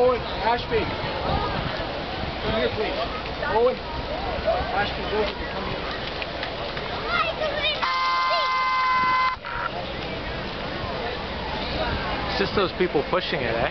Owen, Ashby. Come here, please. Owen. Ashby, go. Come here. It's just those people pushing it, eh?